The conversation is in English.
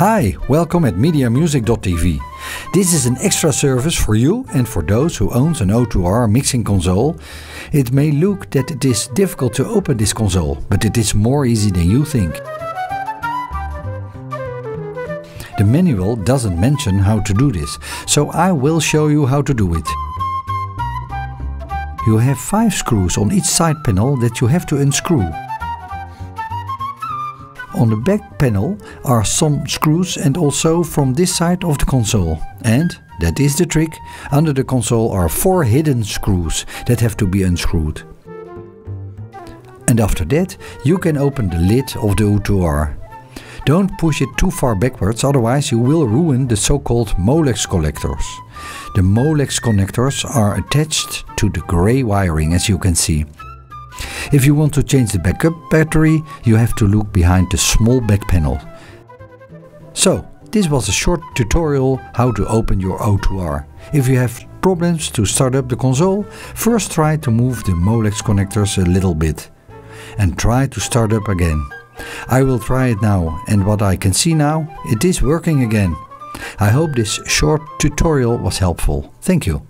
Hi, welcome at MediaMusic.tv. This is an extra service for you and for those who owns an 02R mixing console. It may look that it is difficult to open this console, but it is more easy than you think. The manual doesn't mention how to do this, so I will show you how to do it. You have 5 screws on each side panel that you have to unscrew. On the back panel are some screws and also from this side of the console. And, that is the trick, under the console are 4 hidden screws that have to be unscrewed. And after that you can open the lid of the 02R. Don't push it too far backwards, otherwise you will ruin the so-called Molex connectors. The Molex connectors are attached to the grey wiring as you can see. If you want to change the backup battery, you have to look behind the small back panel. So, this was a short tutorial how to open your 02R. If you have problems to start up the console, first try to move the Molex connectors a little bit. And try to start up again. I will try it now and what I can see now, it is working again. I hope this short tutorial was helpful. Thank you.